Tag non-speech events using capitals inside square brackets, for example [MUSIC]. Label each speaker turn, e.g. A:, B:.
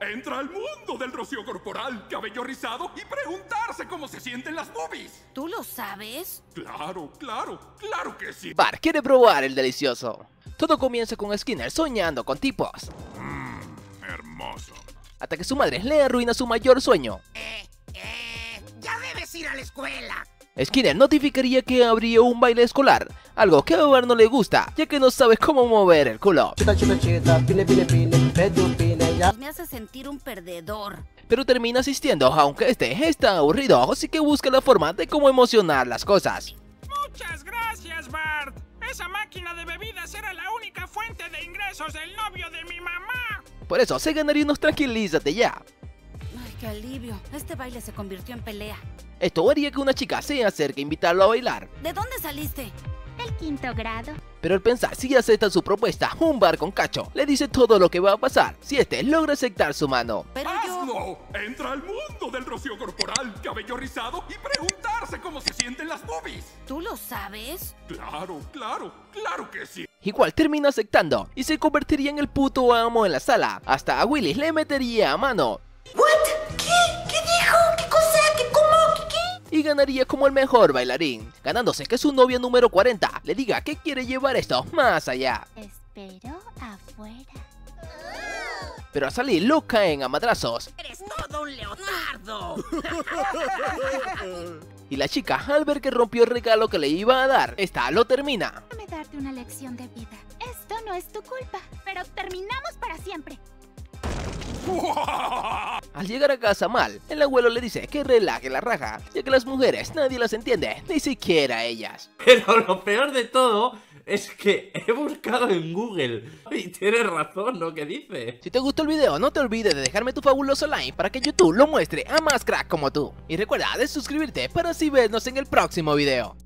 A: Entra al mundo del rocío corporal, cabello rizado y preguntarse cómo se sienten las boobies.
B: ¿Tú lo sabes?
A: Claro, claro, claro que sí.
C: Bart quiere probar el delicioso. Todo comienza con Skinner soñando con tipos,
A: Hermoso.
C: hasta que su madre le arruina su mayor sueño.
D: Eh, eh, ya debes ir a la escuela.
C: Skinner notificaría que habría un baile escolar, algo que a Bart no le gusta, ya que no sabe cómo mover el culo.
E: Chita chita chita, ya.
B: Me hace sentir un perdedor.
C: Pero termina asistiendo, aunque este está aburrido, así que busca la forma de cómo emocionar las cosas.
F: Muchas gracias, Bart. Esa máquina de bebidas era la única fuente de ingresos del novio de mi mamá.
C: Por eso se ganaría unos tranquilízate ya.
B: Ay, qué alivio. Este baile se convirtió en pelea.
C: Esto haría que una chica se acerque a invitarlo a bailar.
B: ¿De dónde saliste?
G: Del quinto grado.
C: Pero al pensar si acepta su propuesta, un bar con cacho le dice todo lo que va a pasar si este logra aceptar su mano.
B: Pero.
A: Entra al mundo del rocío corporal, cabello rizado y preguntarse cómo se sienten las boobies.
B: ¿Tú lo sabes?
A: Claro, claro, claro que sí.
C: Igual termina aceptando y se convertiría en el puto amo en la sala. Hasta a Willis le metería a mano
D: ¿What?
C: Y ganaría como el mejor bailarín, ganándose que su novia número 40 le diga que quiere llevar esto más allá.
G: Espero afuera.
C: Pero al salir lo caen a madrazos
D: Eres todo un leotardo. [LAUGHS]
C: y la chica al ver que rompió el regalo que le iba a dar, esta lo termina.
G: Déjame darte una lección de vida. Esto no es tu culpa, pero terminamos para siempre. [LAUGHS]
C: Al llegar a casa mal, el abuelo le dice que relaje la raja, ya que las mujeres nadie las entiende, ni siquiera ellas.
H: Pero lo peor de todo es que he buscado en Google y tienes razón lo que dice.
C: Si te gustó el video, no te olvides de dejarme tu fabuloso like para que YouTube lo muestre a más crack como tú. Y recuerda de suscribirte para así vernos en el próximo video.